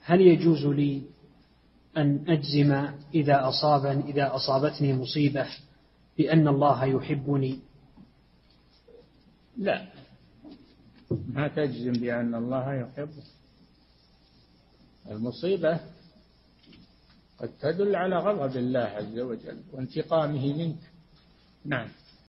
هل يجوز لي أن أجزم إذا أصابني إذا أصابتني مصيبة بأن الله يحبني؟ لا. ما تجزم بأن الله يحبك. المصيبة قد تدل على غضب الله عز وجل وانتقامه منك. نعم.